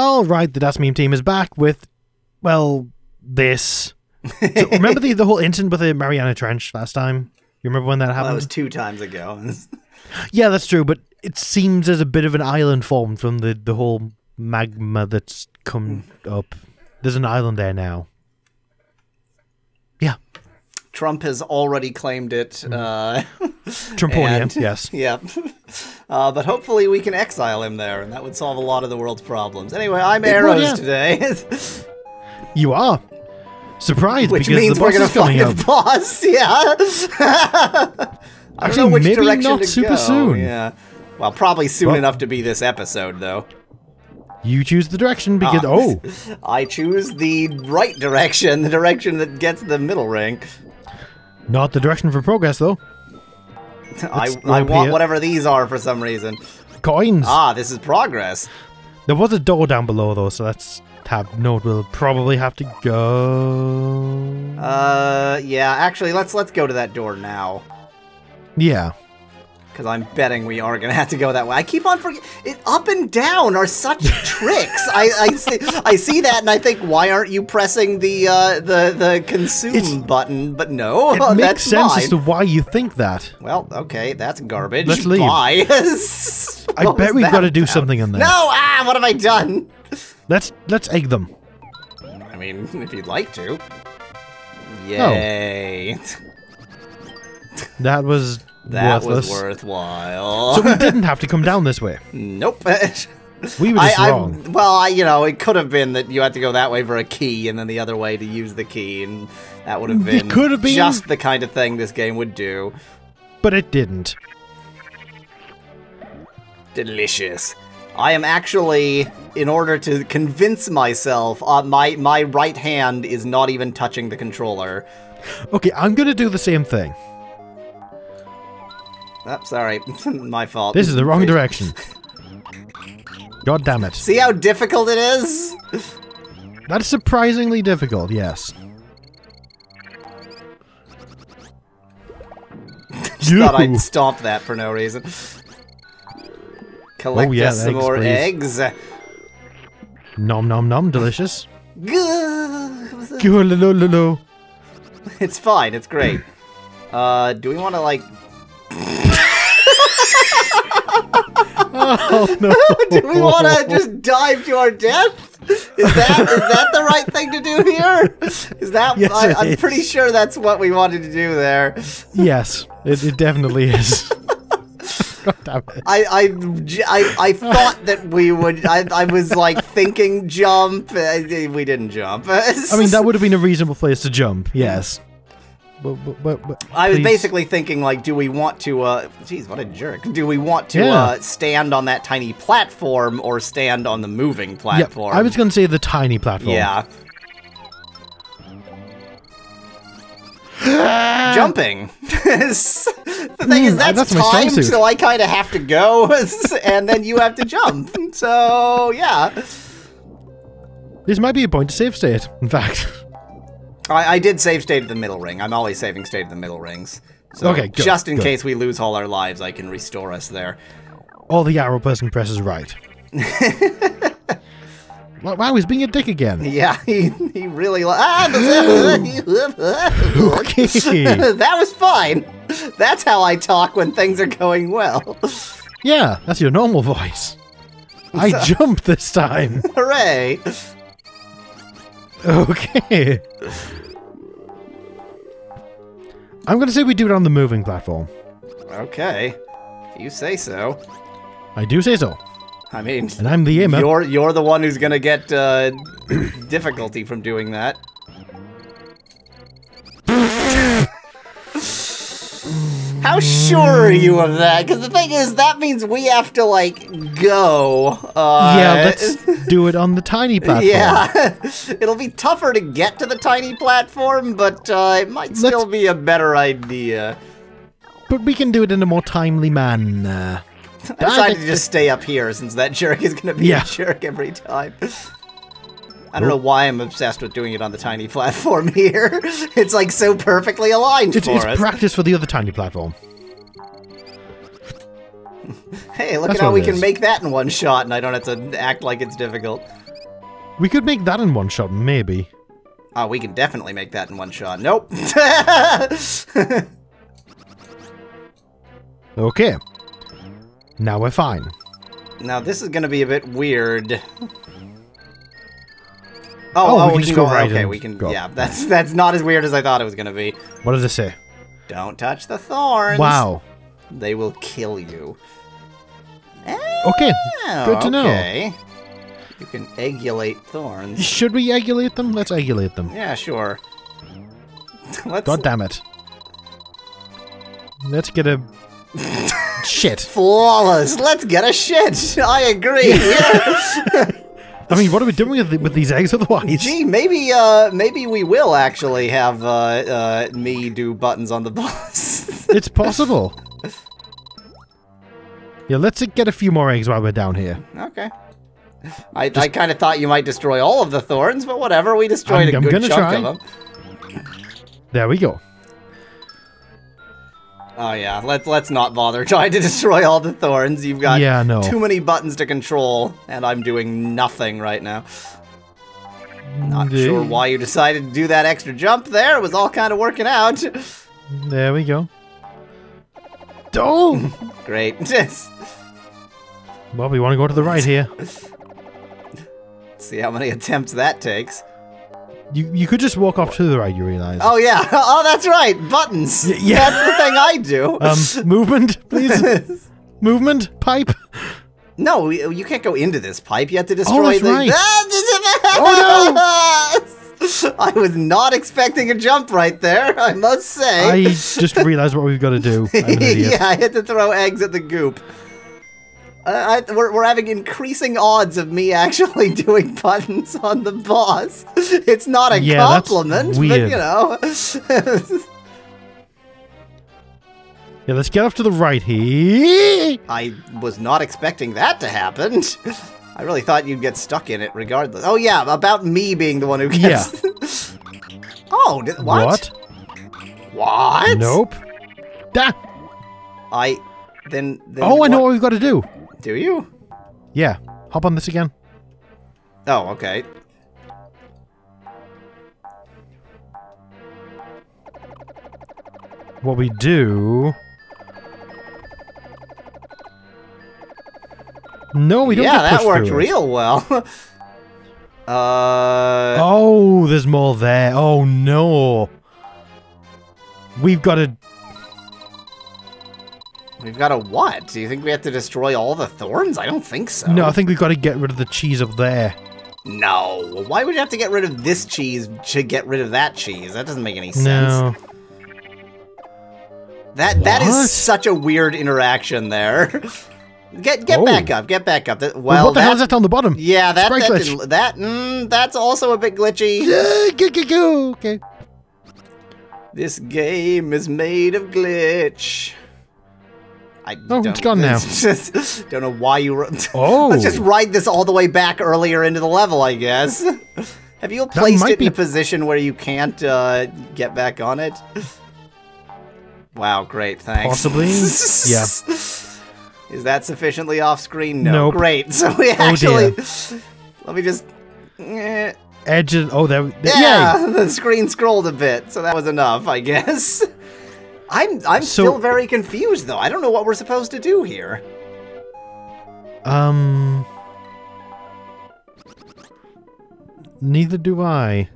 All right, the Das Meme team is back with, well, this. So remember the, the whole incident with the Mariana Trench last time? You remember when that Well, happened? that was two times ago. Yeah, that's true, but it seems as a bit of an island formed from the, the whole magma that's come mm. up. There's an island there now. Trump has already claimed it. Uh, Trumponia, and- yes. yeah. Uh, but hopefully we can exile him there, and that would solve a lot of the world's problems. Anyway, I'm would, Arrows yeah. today, You are. Surprised which because means the we're boss gonna is coming find up. a boss. Yeah. I don't know which maybe direction not to super go. soon. Yeah. Well, probably soon Well- enough to be this episode, though. You choose the direction because, Ah. oh, I choose the right direction, the direction that gets the middle ring. Not the direction for progress, though. I, I want here. whatever these are for some reason. Coins. Ah, this is progress. There was a door down below, though, so that's have note we'll probably have to go. Uh, yeah. Actually, let's let's go to that door now. yeah. Because I'm betting we are gonna have to go that way. I keep on forgetting. It up and down are such tricks. I I see, I see that and I think, why aren't you pressing the uh, the the consume It's- button? But no, It that's makes sense fine. as to why you think that. Well, okay, that's garbage. Let's leave. Bye. I bet we've got to do about? something in there. No, ah, what have I done? Let's let's egg them. I mean, if you'd like to. Oh. Yay. That was That worthless. was worthwhile. so we didn't have to come down this way. nope. We were just I, wrong. well, I, you know, it could have been that you had to go that way for a key and then the other way to use the key, and that would have It been could have been. just the kind of thing this game would do. But it didn't. Delicious. I am actually, in order to convince myself, uh, my my right hand is not even touching the controller. Okay, I'm gonna do the same thing. Oh, sorry, my fault. This is the wrong direction. God damn it. See how difficult it is? That's surprisingly difficult, yes. Just thought I'd stomp that for no reason. Collect Oh, yeah, us some eggs, more please. eggs. Nom nom nom, delicious. It's fine. It's great. Uh, do we want to like? Oh no. Do we want to just dive to our death? Is that is that the right thing to do here? Is that? Yes, I, I'm is. pretty sure that's what we wanted to do there. Yes, it, it definitely is. God damn it. I I, I, I thought that we would. I, I was like thinking jump. We didn't jump. I mean, that would have been a reasonable place to jump, yes. But, but, but, but I was please- basically thinking, like, do we want to, uh, geez, what a jerk. Do we want to, Yeah. uh, stand on that tiny platform or stand on the moving Yeah, platform? I was going to say the tiny platform. Yeah. Jumping. the thing is, Hmm, that's, that's my time, so I kind of have to go, and then you have to jump. So, yeah. This might be a point to save state, in fact. I, I did save state of the middle ring. I'm always saving state of the middle rings. So Okay, good, just in good. case we lose all our lives, I can restore us there. Or the arrow person presses right. wow, he's being a dick again. Yeah, he, he really li- ah, Okay. that was fine. That's how I talk when things are going well. Yeah, that's your normal voice. I jumped this time. Hooray! Okay. I'm going to say we do it on the moving platform. Okay, if you say so. I do say so. I mean, And I'm the aimer. you're you're the one who's gonna get uh, difficulty from doing that. How sure are you of that? Because the thing is, that means we have to like go. Uh, yeah, let's do it on the tiny platform. Yeah, it'll be tougher to get to the tiny platform, but uh, it might still be a better idea. But we can do it in a more timely manner. I decided to just stay up here since that jerk is going to be Yeah. a jerk every time. I don't know why I'm obsessed with doing it on the tiny platform here. It's like so perfectly aligned It's, for it's us. practice for the other tiny platform. Hey, look That's at how we can is. make that in one shot, and I don't have to act like it's difficult. We could make that in one shot, maybe. Oh, we can definitely make that in one shot. Nope. Okay. Now we're fine. now this is gonna be a bit weird. Oh, Oh, oh, we oh, can we just can go go. right okay, we can. go. Yeah, that's that's not as weird as I thought it was gonna be. What does it say? Don't touch the thorns. Wow. They will kill you. Okay. Oh, Good to know. okay. You can egulate thorns. Should we egulate them? Let's egulate them. Yeah, sure. Let's God damn it. Let's get a shit. flawless. Let's get a shit. I agree. I mean, what are we doing with, the- with these eggs otherwise? Gee, maybe uh maybe we will actually have uh uh me do buttons on the boss. It's possible. Yeah, let's get a few more eggs while we're down here. okay. I, I kind of thought you might destroy all of the thorns, but whatever. We destroyed I'm- a I'm good gonna chunk try. of them. There we go. Oh yeah, let's let's not bother trying to destroy all the thorns. You've got Yeah, no. too many buttons to control, and I'm doing nothing right now. Not The- sure why you decided to do that extra jump there. It was all kind of working out. There we go. Oh! Great. well, we want to go to the right here. See how many attempts that takes. You you could just walk off to the right, you realize. Oh yeah. Oh, that's right. Buttons. Y- yeah. That's the thing I do. Um, movement, please. movement, pipe. no, you can't go into this pipe. You have to destroy oh, that's the. right. oh no! I was not expecting a jump right there. I must say. I just realized what we've got to do. I'm an idiot. yeah, I had to throw eggs at the goop. Uh, I, we're, we're having increasing odds of me actually doing buttons on the boss. It's not a Yeah, compliment, but you know. Yeah, let's get off to the right here. I was not expecting that to happen. I really thought you'd get stuck in it regardless. Oh yeah, about me being the one who gets. oh, did, what? What? Nope. Da. I then. then Oh, I know what- what we've got to do. Do you? Yeah. Hop on this again. Oh, okay. What we do. No, we don't. yeah, that worked real well. uh, Oh, there's more there. Oh no. We've got to. We've got a what? Do you think we have to destroy all the thorns? I don't think so. No, I think we've got to get rid of the cheese up there. No. Why would you have to get rid of this cheese to get rid of that cheese? That doesn't make any sense. No. That that What? is such a weird interaction there. Get get Oh. back up. Get back up. Well, Well, what the that, hell is that on the bottom? Yeah, that Sprite that, glitch. that mm, that's also a bit glitchy. Go, go, go. Okay. This game is made of glitch. I Oh, don't, it's gone now. just don't know why you. Oh. Let's just ride this all the way back earlier into the level, I guess. Have you placed it in a position where you can't uh, get back on it? Wow, great, thanks. Possibly, yeah. Is that sufficiently off screen? No. Nope. Great. So we Oh, actually. dear. let me just. eh, Edge. Of, oh, there. there yeah, Yay. the screen scrolled a bit, so that was enough, I guess. I'm I'm So- still very confused though. I don't know what we're supposed to do here. Um. Neither do I.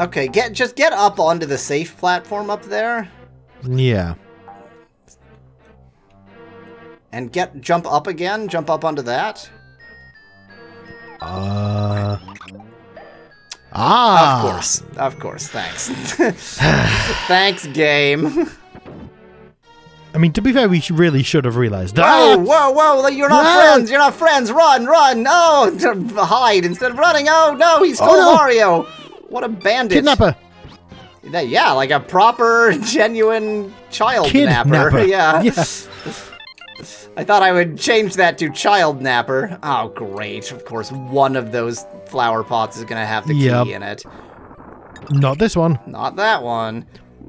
Okay, get just get up onto the safe platform up there Yeah. and get jump up again, jump up onto that. Uh. Ah. Of course. Of course. Thanks. Thanks, game. I mean, to be fair, we sh- really should have realized that. Whoa, whoa, whoa! You're not Ah! friends. You're not friends. Run, run! No, hide instead of running. Oh no, he stole Oh, no. Mario. What a bandit! Kidnapper. Yeah, like a proper, genuine child napper. Kidnapper. Yeah. Yeah. I thought I would change that to child napper. Oh, great. Of course, one of those flower pots is going to have the Yep. key in it. Not this one. Not that one.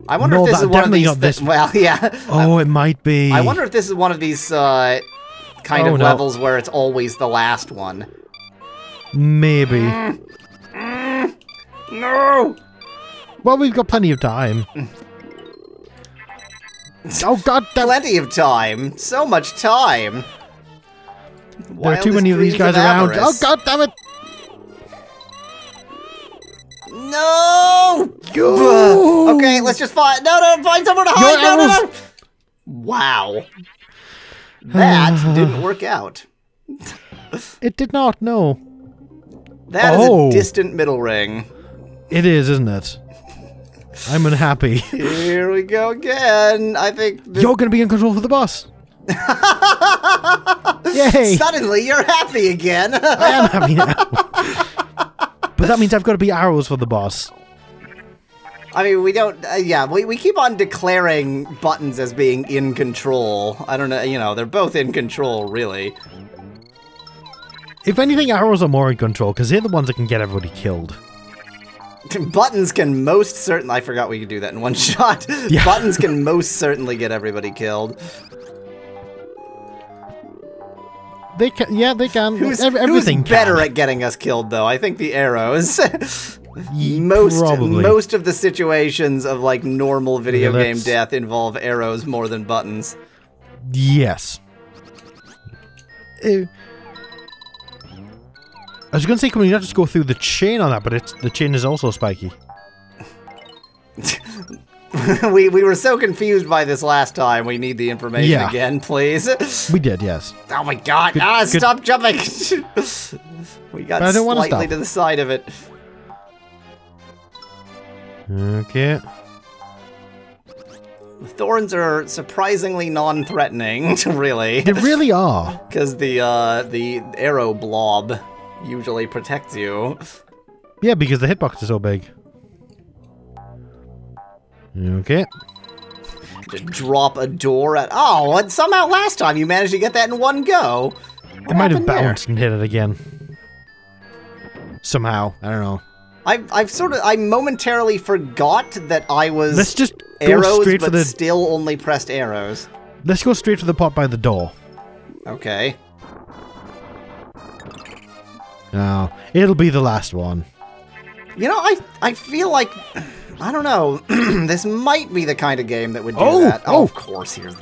I wonder No, if this that- is one of these. not this thi- well, yeah. Oh, it might be. I wonder if this is one of these uh, kind Oh, of no. levels where it's always the last one. Maybe. No! Well, we've got plenty of time. oh god. Plenty of time. So much time. There are too many of these guys around. Oh god damn it! No! Yo! Okay, let's just find. No, no, find somewhere to hide. Your No, no, no. Wow. That didn't work out. It did not, no. That is Oh. a distant middle ring. It is, isn't it? I'm unhappy. Here we go again. I think. You're gonna be in control for the boss. Yay! Suddenly, you're happy again. I am happy now. but that means I've got to be arrows for the boss. I mean, we don't. Uh, yeah, we, we keep on declaring buttons as being in control. I don't know. You know, they're both in control, really. If anything, arrows are more in control because they're the ones that can get everybody killed. Buttons can most certainly. I forgot we could do that in one shot. Yeah. Buttons can most certainly get everybody killed. They can, yeah, they can. Who's, Ev- everything who's better can. at getting us killed, though? I think the arrows. Most probably. most of the situations of like normal video Yeah, game death involve arrows more than buttons. Yes. Uh, I was going to say, can we not just go through the chain on that? But it's the chain is also spiky. we we were so confused by this last time. We need the information Yeah. again, please. We did, yes. Oh my god! Good- ah, good- stop jumping! we got But I don't wanna slightly to the side of it. Okay. Thorns are surprisingly non-threatening, really, They really are. because the uh, the arrow blob usually protects you. Yeah, because the hitbox is so big. Okay. Just drop a door at. Oh, and somehow last time you managed to get that in one go. It What might have happened there? bounced and hit it again. Somehow. I don't know. I've I've sort of I momentarily forgot that I was Let's just go arrows, straight but for the. still only pressed arrows. Let's go straight for the pot by the door. Okay. No, it'll be the last one. You know, I I feel like I don't know. this might be the kind of game that would do Oh, that. oh. oh. of course, here.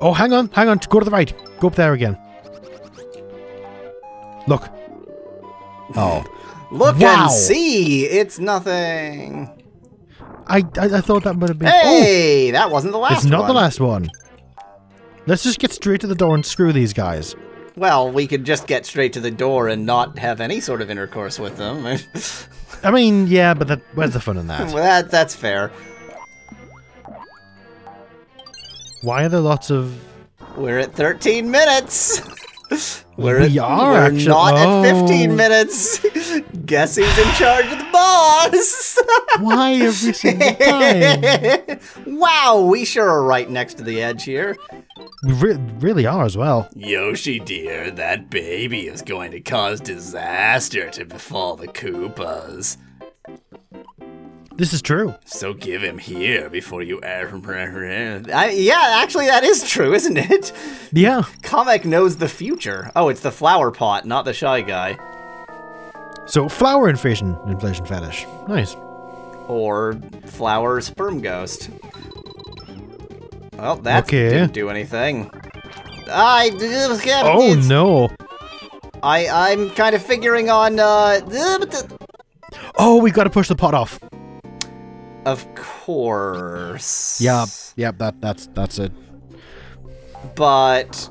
Oh, hang on, hang on. Go to the right. Go up there again. Look. Oh, Look Wow. and see. It's nothing. I, I I thought that might have been. Oh! Hey, that wasn't the oh, last it's not one. the last one. Let's just get straight to the door and screw these guys. Well, we could just get straight to the door and not have any sort of intercourse with them. I mean, yeah, but that, where's the fun in that? well, that that's fair. Why are there lots of? We're at 13 minutes. We're We at, are we're actu- not at oh. 15 minutes. Guess who's in charge of the boss? Why every single time? wow, we sure are right next to the edge here. We re- really are as well. Yoshi dear, that baby is going to cause disaster to befall the Koopas. This is true. So give him here before you. I, yeah, actually, that is true, isn't it? Yeah. Kamek knows the future. Oh, it's the flower pot, not the shy guy. So flower inflation, inflation fetish. Nice. Or flower sperm ghost. Well, that Okay. didn't do anything. I. Oh no. I I'm kind of figuring on. Uh, Oh, we got to push the pot off. Of course. Yeah. Yep. That that's that's it. But.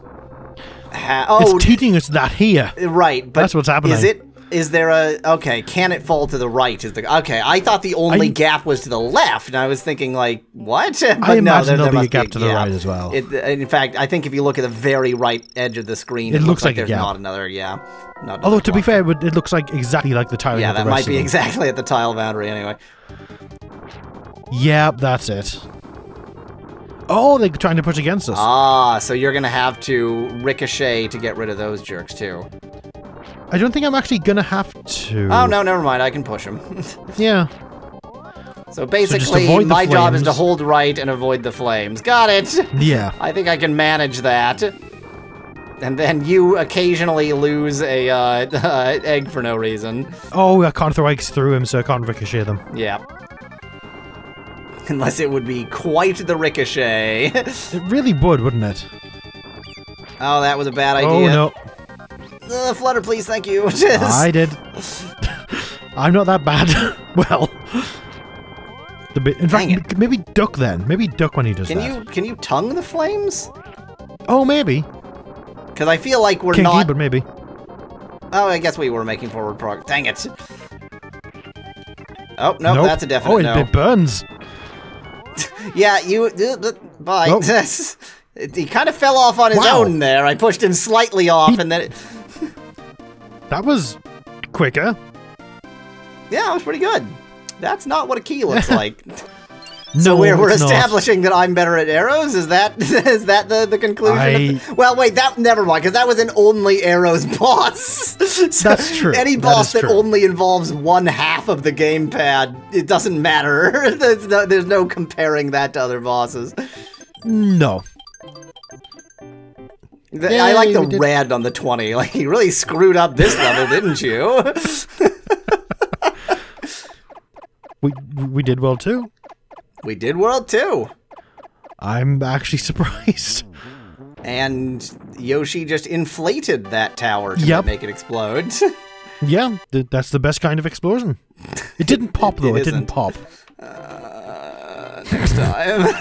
Oh, it's teaching us that here. right. But That's what's happening. Is it? Is there a okay? Can it fall to the right? Is the okay? I thought the only I- gap was to the left, and I was thinking like, what? But I no, imagine there, there'll there be a gap to the right as well. It, in fact, I think if you look at the very right edge of the screen, It it, looks looks like, like there's gap. not another. Yeah. Not Although another to be fair, it it looks like exactly like the tile. yeah, that might be exactly at the tile boundary anyway. Yep, that's it. Oh, they're trying to push against us. Ah, so you're gonna have to ricochet to get rid of those jerks too. I don't think I'm actually gonna have to. Oh no, never mind. I can push them. Yeah. So basically, the my job is to hold right and avoid the flames. Got it. Yeah. I think I can manage that. And then you occasionally lose a uh, egg for no reason. Oh, I can't throw eggs through him, so I can't ricochet them. Yeah. Unless it would be quite the ricochet. It really would, wouldn't it? oh, that was a bad idea. Oh no, Uh, flutter, please, thank you. I did. I'm not that bad. well, the bit. In fact, maybe duck then. Maybe duck when he does Can that. you can you tongue the flames? Oh, maybe. Because I feel like we're Kinky, not. but maybe. Oh, I guess we were making forward progress. Dang it. Oh no, Nope. that's a definite Oh, it, no. it burns. Yeah, you. Uh, bye. Oh. he kind of fell off on his Wow. own there. I pushed him slightly off, and then. It, That was quicker. yeah, it was pretty good. That's not what a key looks like. No, so we're, we're it's not. establishing that I'm better at arrows. Is that is that the the conclusion? of I- the- well, wait, that never mind, because that was an only arrows boss. So That's true. Any boss is that, only involves one half of the gamepad, it doesn't matter. there's no there's no comparing that to other bosses. No. The- I like the we did- red on the 20. Like, you really screwed up this level, didn't you? We we did well too. We did World 2. I'm actually surprised. And Yoshi just inflated that tower to Yep. make it explode. Yeah, th- that's the best kind of explosion. It didn't pop though. It It, didn't pop. Uh, next time.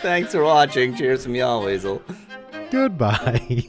Thanks for watching. Cheers from Yahweasel. Goodbye.